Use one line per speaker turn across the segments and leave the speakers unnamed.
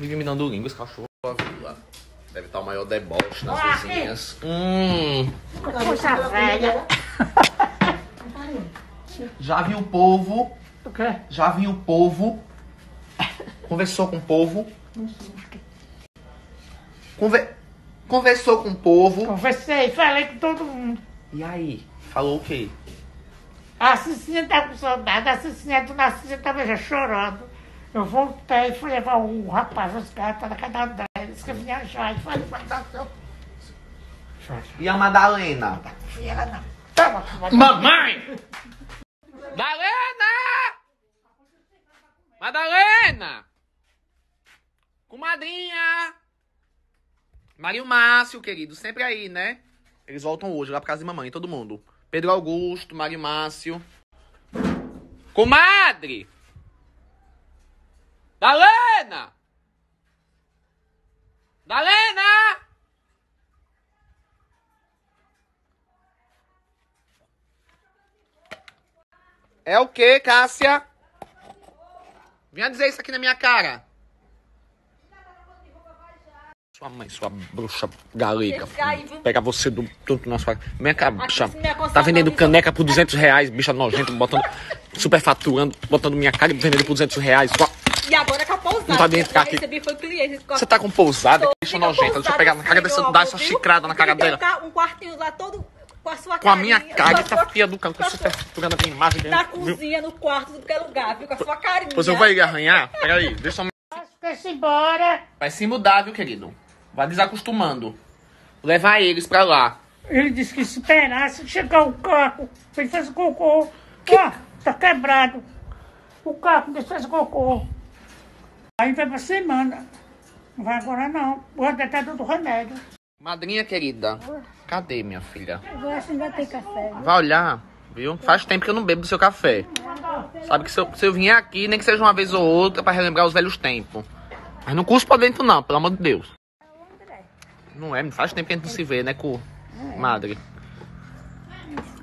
Vive me dando língua, esse cachorro. Deve estar o maior deboche nas vizinhas. Hum.
Coisa velha.
Já vi o povo.
O quê?
Já vi o povo. Conversou com o povo. Conver... Conversou com o povo.
Conversei, falei com todo mundo.
E aí? Falou o quê?
A Cicinha tá com saudade, a Cicinha do Narciso tava já chorando. Eu voltei, fui levar o rapaz, os caras, tá na casa da André, eles que viajar, e falei, vai dar seu...
E a Madalena?
E ela não. Toma.
Mamãe! Madalena! Madalena! Comadrinha! Mário Márcio, querido, sempre aí, né? Eles voltam hoje lá pra casa de mamãe, todo mundo. Pedro Augusto, Mário Márcio. Comadre! Dalena! Dalena! É o que, Cássia? Vinha dizer isso aqui na minha cara. Sua mãe, sua bruxa galega. Pega você do tanto na sua. Minha
aconselhar
Tá vendendo caneca por 200 reais, bicha nojenta, botando. Superfaturando, botando minha cara e vendendo por 200 reais. Sua-
E agora com a pousada.
Não tá dentro, tá aqui.
recebi foi cliente.
Você tá com pousada,
Tô- fica
nojenta. Deixa eu pegar na cara dessa, dar essa chicrada na cara dela.
que Um quartinho lá todo com a sua
Com a minha cara,
com a
essa
sua-
filha do cão, com
com
superfaturando a minha imagem.
Na cozinha, no quarto, tudo que é lugar, viu? Com a sua carinha.
Pois eu vou ir arranhar? Peraí, deixa eu
Esquece embora.
Vai se mudar, viu, querido? Vai desacostumando. Levar eles pra lá.
Ele disse que se esperasse chegar o carro, ele fez cocô. Ó, tá quebrado. O carro ele fez cocô. Aí vai pra semana. Não vai agora não. O André tá dando remédio.
Madrinha querida, cadê minha filha?
Eu acho que ainda tem café.
Vai olhar, viu? Faz tempo que eu não bebo do seu café. Sabe que se eu, se eu vier aqui, nem que seja uma vez ou outra, pra relembrar os velhos tempos. Mas não custa pra dentro, não, pelo amor de Deus. Não é, faz tempo que a gente não se vê, né, cu? Madre.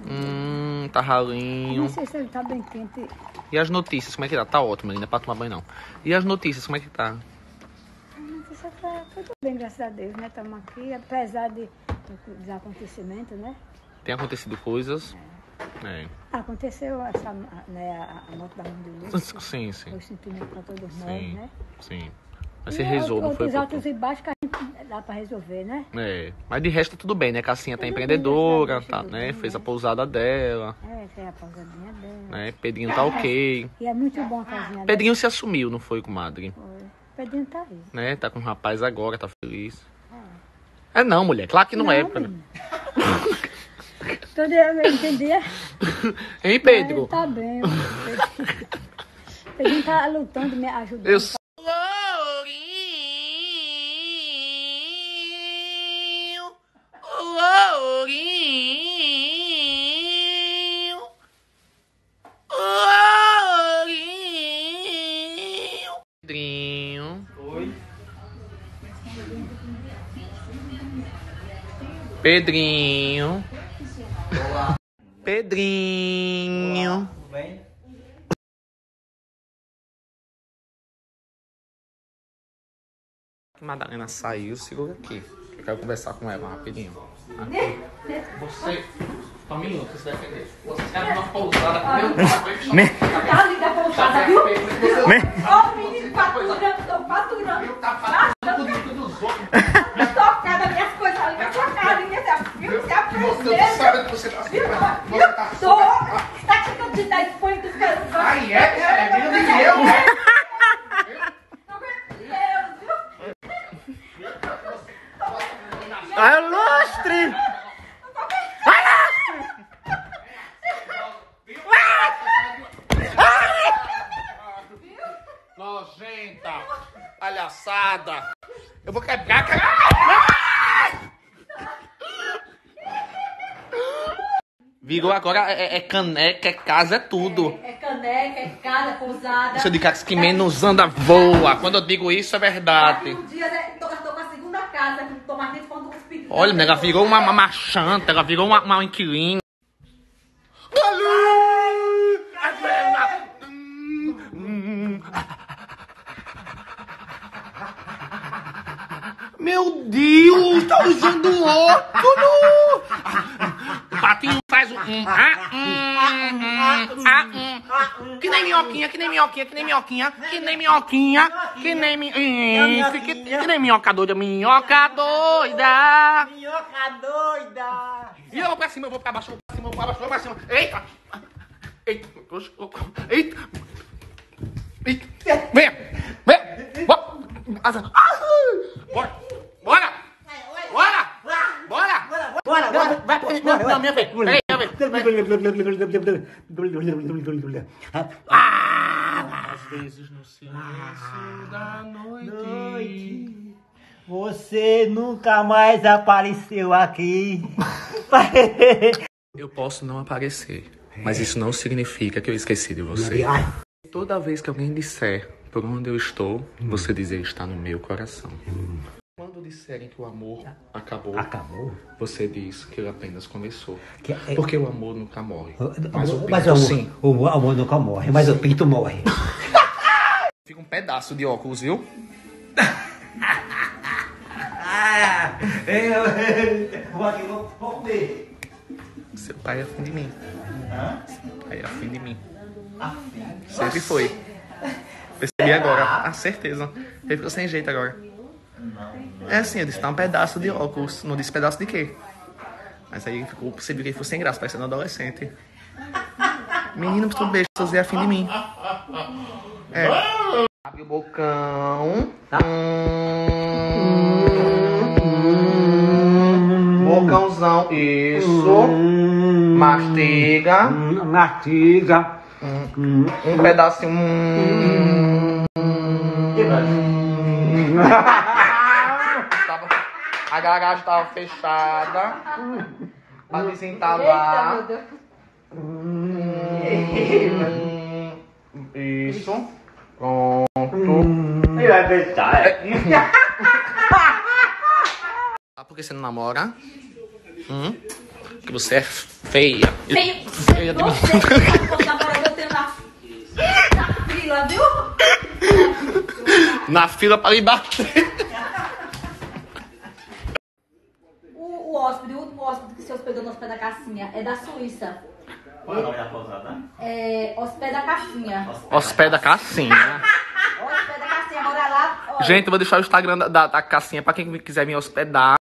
Hum, tá ralinho.
Não sei se ele tá bem quente.
E as notícias, como é que tá? Tá ótimo, ainda é pra tomar banho, não. E as notícias, como é que tá?
Não se tá tudo bem, graças a Deus, né? Estamos aqui, apesar de, dos acontecimentos, né?
Tem acontecido coisas. É.
Aconteceu essa, né, a, a morte da mãe do Lúcio.
Sim, sim.
Foi sentimento para todos nós,
Sim.
né?
Sim. Mas você
E
rezou, não foi? Popô?
altos e baixos que a gente dá para resolver, né?
É. Mas de resto tudo bem, né? Cassinha tá
Tudo bem,
empreendedora,
graças a
tá,
Deus,
né?
tudo
Fez a
bem.
pousada dela,
É, tem a pausadinha dela.
né? Pedrinho tá ok.
E é muito bom a casinha dela.
Pedrinho se assumiu, não foi, comadre?
Foi. Pedrinho tá aí.
Né? Tá com um rapaz agora, tá feliz. É não, mulher. Claro que não, é.
menino. Todo dia eu entendia.
Hein, Pedro?
Ele tá bem. o Pedrinho. Pedrinho tá lutando, me ajudando.
Eu Pedrinho. Pedrinho.
Tudo bem?
Madalena saiu, segura aqui. Eu quero conversar com ela rapidinho. Aqui. Você. Só um minuto, você se defender. Você quer uma pousada com meu
Me-
Tá ali da pousada, viu?
Me-
Ó, o menino faturando, tô faturando.
Tá fazendo tudo dos outros.
Tocada minhas coisas ali na sua carinha, viu? Se
Você
aprender.
tá sabendo que você tá
Viu?
Você tá
Tô. Tá tentando te dar expõe dos caras.
Ai, é, é, é, menino de eu, né?
Ah, lustre!
Nojenta. Palhaçada. Eu vou quebrar a cara. Virou agora é, é caneca, é casa, é tudo.
É caneca, é casa, pousada.
Isso de cara que menos anda voa. Quando eu digo isso é verdade.
Um dia, né, tô, com a segunda casa, mais dentro quando os pedidos.
Olha, né, ela virou uma, uma machanta, ela virou uma, uma inquilina. Meu Deus, tá usando óculos! Faz um. um, ah, um, ah, um. Que nem minhoquinha, que nem minhoquinha, que nem minhoquinha, que nem minhoquinha, que nem mi... Isso, que, que nem minhoca doida, minhoca doida!
Minhoca doida!
E eu vou pra cima, eu vou pra baixo, eu vou pra cima, eu vou pra baixo, eu vou pra cima. Eita! Eita! Eita! Eita! Venha! Venha! Bora! Asa. Ah! Bora! Bora! Bora! Bora!
Bora, bora!
Vai, vai, não, não, minha vez. Vez. Às vezes no silêncio da noite.
Você nunca mais apareceu aqui.
Eu posso não aparecer, mas isso não significa que eu esqueci de você. Toda vez que alguém disser por onde eu estou, você dizer está no meu coração. Quando disserem que o amor acabou,
Acabou?
você diz que ele apenas começou.
Que é-
Porque o amor nunca morre. Mas o
Mas
pinto
o
sim.
amor, o amor nunca morre, mas o pinto morre.
Fica um pedaço de óculos, viu?
Eu vou aqui, vou, comer.
Seu pai é afim de mim. Seu pai é afim de mim. Sempre foi. Percebi agora. Ah, certeza. Ele ficou sem jeito agora. É assim, eu disse, tá um pedaço de óculos. Não disse pedaço de quê? Mas aí ficou, percebi que ele ficou sem graça, parecendo um adolescente. Menino, tu beijo, você é afim de mim. É. Abre o bocão. Hum. Bocãozão, isso. Mastiga.
Mastiga.
Um pedacinho. A garagem tava fechada. Pra desentalar. Hum. Isso. Pronto.
Ele vai beijar.
Ah, por que você não namora? Hum? Que você é feia.
Feio.
Feia de
Você tá na, na fila, viu?
Na fila pra lhe bater.
O, o hóspede, o último hóspede que se hospedou no hospede da Cassinha é da Suíça.
Qual é o nome da pousada?
É hospede da Cassinha.
Hospeda Cassinha.
Hospede da Cassinha, mora lá. Olha,
Gente, eu vou deixar o Instagram da, da, da Cassinha pra quem quiser me hospedar.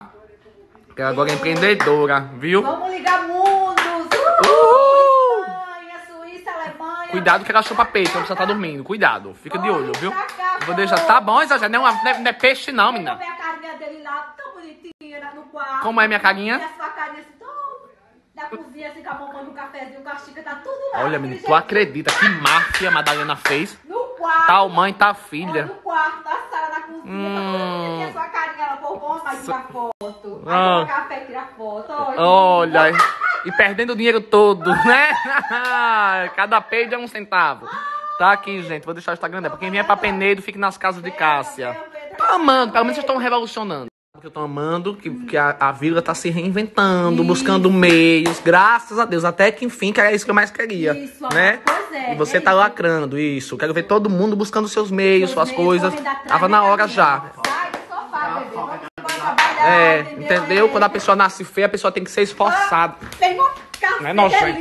Que ela agora é empreendedora, viu?
Vamos ligar mundos! Uh!
Uhul!
Alemanha, Suíça, Alemanha.
Cuidado que ela chupa peito quando você tá dormindo. Cuidado, fica de olho, viu? Vou deixar. Tá bom. Não, é- não, é- não é peixe, não, menina.
ver a carinha dele lá, tão bonitinha lá no quarto.
Como é minha carinha?
E a sua carinha assim, tão... Na cozinha, assim, com a mamãe, no cafezinho, com a xícara, tá tudo lá.
Olha, menino, tu acredita que máfia a Madalena fez?
No quarto.
Tal mãe, tá
Olha,
filha.
No quarto, na sala, na cozinha.
Hum.
Hum. a sua carinha lá, por bom, aí tira foto. Aí
Ah.
toma café, tira foto. Olha.
Olha, e perdendo o dinheiro todo, né? Cada peido é um centavo. Tá aqui, gente. Vou deixar o Instagram dela. Pra quem vier pra Penedo, fique nas casas de Cássia. Tô amando, pelo menos vocês estão revolucionando. Porque eu tô amando que, que a, a vila tá se reinventando, buscando meios, graças a Deus. Até que enfim, que era isso que eu mais queria.
Isso,
né?
pois é,
e você
é
tá
isso.
lacrando, isso. Quero ver todo mundo buscando seus meios,
Seus
suas
meios,
coisas. Tava na
cá,
hora já.
Sai do sofá, bebê. Vamos embora trabalhar,
É, entendeu? Quando a pessoa nasce feia, a pessoa tem que ser esforçada.
Tem uma casa
Não é nojento.